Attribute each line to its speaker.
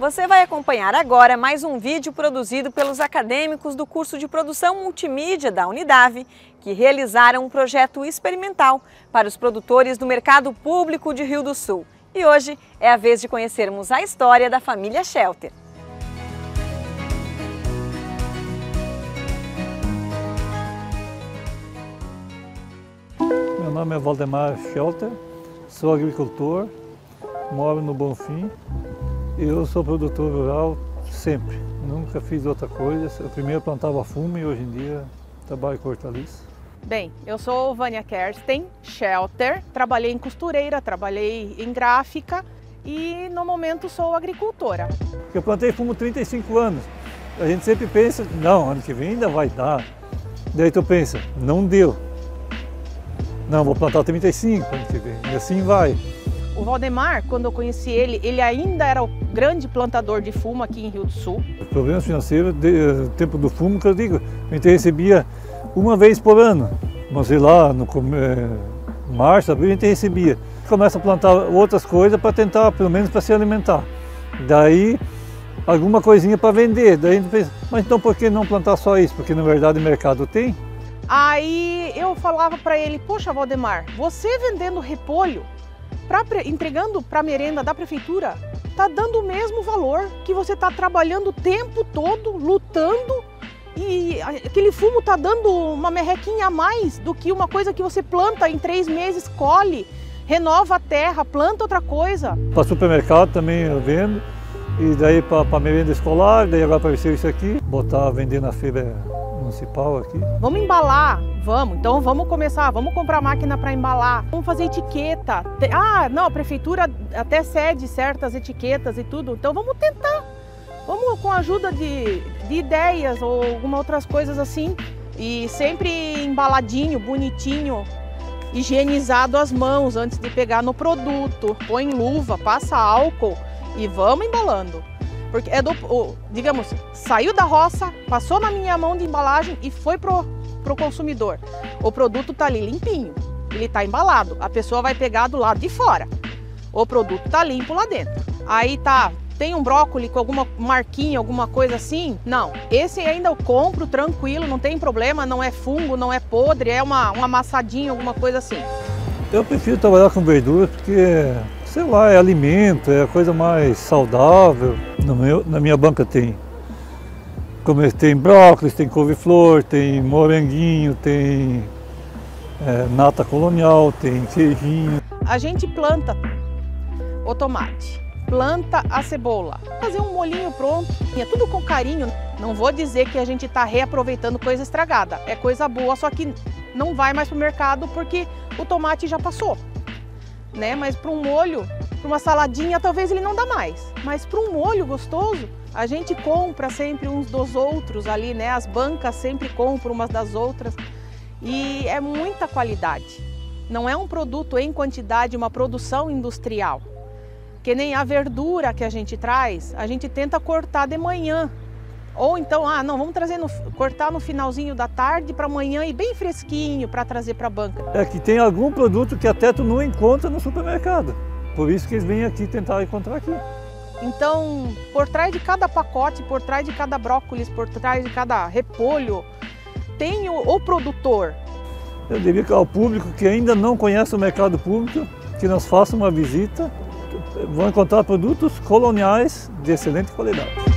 Speaker 1: Você vai acompanhar agora mais um vídeo produzido pelos acadêmicos do curso de produção multimídia da Unidade, que realizaram um projeto experimental para os produtores do mercado público de Rio do Sul. E hoje é a vez de conhecermos a história da família Shelter.
Speaker 2: Meu nome é Valdemar Shelter, sou agricultor, moro no Bonfim eu sou produtor rural sempre, nunca fiz outra coisa. Eu primeiro plantava fumo e hoje em dia trabalho com hortaliça.
Speaker 3: Bem, eu sou Vânia Kersten, shelter, trabalhei em costureira, trabalhei em gráfica e no momento sou agricultora.
Speaker 2: Eu plantei fumo 35 anos. A gente sempre pensa, não, ano que vem ainda vai dar. Daí tu pensa, não deu. Não, vou plantar 35 ano que vem. E assim vai.
Speaker 3: O Valdemar, quando eu conheci ele, ele ainda era o grande plantador de fumo aqui em Rio do Sul.
Speaker 2: Problemas financeiros, de, tempo do fumo, que eu digo, a gente recebia uma vez por ano. Mas sei lá, no é, março, abril, a gente recebia. Começa a plantar outras coisas para tentar, pelo menos para se alimentar. Daí, alguma coisinha para vender. Daí a gente pensa, mas então por que não plantar só isso? Porque na verdade o mercado tem.
Speaker 3: Aí eu falava para ele, poxa Valdemar, você vendendo repolho, pra, entregando para a merenda da prefeitura, tá dando o mesmo valor que você está trabalhando o tempo todo, lutando e aquele fumo tá dando uma merrequinha a mais do que uma coisa que você planta em três meses, colhe, renova a terra, planta outra coisa.
Speaker 2: Para supermercado também eu vendo, e daí para merenda escolar, daí agora apareceu isso aqui, botar, vender na feira municipal aqui.
Speaker 3: Vamos embalar, vamos. Então vamos começar, vamos comprar máquina para embalar, vamos fazer etiqueta. Ah, não, a prefeitura até cede certas etiquetas e tudo. Então vamos tentar. Vamos com a ajuda de, de ideias ou algumas outras coisas assim. E sempre embaladinho, bonitinho, higienizado as mãos antes de pegar no produto. Põe luva, passa álcool e vamos embalando. Porque é do, digamos, saiu da roça, passou na minha mão de embalagem e foi pro, pro consumidor. O produto tá ali limpinho, ele tá embalado. A pessoa vai pegar do lado de fora. O produto tá limpo lá dentro. Aí tá, tem um brócolis com alguma marquinha, alguma coisa assim? Não. Esse ainda eu compro tranquilo, não tem problema, não é fungo, não é podre, é uma, uma amassadinha, alguma coisa assim.
Speaker 2: Eu prefiro trabalhar com verduras porque sei lá, é alimento, é a coisa mais saudável. Meu, na minha banca tem, como tem brócolis, tem couve-flor, tem moranguinho, tem é, nata colonial, tem queijinho.
Speaker 3: A gente planta o tomate, planta a cebola, fazer um molinho pronto, é tudo com carinho. Não vou dizer que a gente está reaproveitando coisa estragada, é coisa boa, só que não vai mais para o mercado porque o tomate já passou né? Mas para um molho, para uma saladinha, talvez ele não dá mais. Mas para um molho gostoso, a gente compra sempre uns dos outros ali, né? As bancas sempre compram umas das outras e é muita qualidade. Não é um produto em quantidade, uma produção industrial. Que nem a verdura que a gente traz, a gente tenta cortar de manhã, ou então, ah, não, vamos trazer no, cortar no finalzinho da tarde para amanhã e bem fresquinho para trazer para a banca.
Speaker 2: É que tem algum produto que até tu não encontra no supermercado. Por isso que eles vêm aqui tentar encontrar aqui.
Speaker 3: Então, por trás de cada pacote, por trás de cada brócolis, por trás de cada repolho, tem o, o produtor.
Speaker 2: Eu diria que ao público que ainda não conhece o mercado público, que nos faça uma visita, vão encontrar produtos coloniais de excelente qualidade.